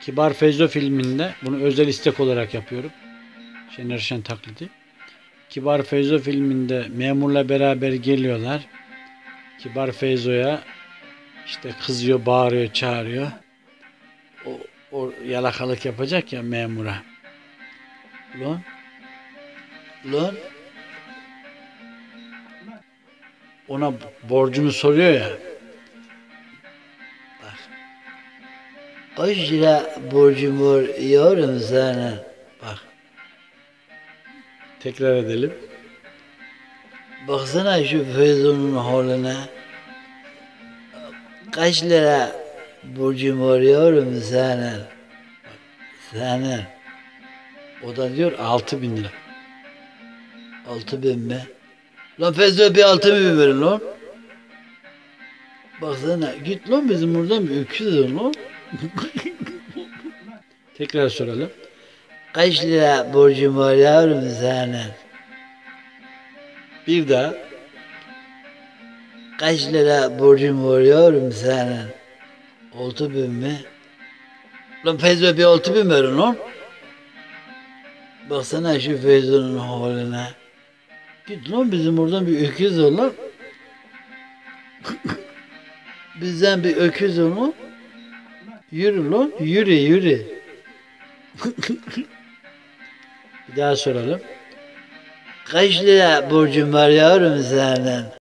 Kibar Feyzo filminde bunu özel istek olarak yapıyorum. Şener Şen taklidi. Kibar Feyzo filminde memurla beraber geliyorlar. Kibar Feyzo'ya işte kızıyor, bağırıyor, çağırıyor. O, o yalakalık yapacak ya memura. Ulan, ulan ona borcunu soruyor ya. Kaç lira borcum var yavrum sana? Bak. Tekrar edelim. Baksana şu Feyzo'nun haline. Kaç lira borcum var yavrum sana? Sana. O da diyor 6000 bin lira. Altı bin mi? Lan Feyzo bir altı bin verin lan. Baksana git lan bizim buradan bir öküz lan. Tekrar soralım. Kaç lira borcum var yavrum sana? Bir daha. Kaç lira borcum var yavrum sana? Altı bin mi? Lan Feyzo bir altı bin verin lan. Baksana şu Feyzo'nun haline. Git lan bizim oradan bir öküz ol lan. Bizden bir öküz ol. Yürü lan, yürü yürü. Bir daha soralım. Kaç lira borcum var yavrum senden?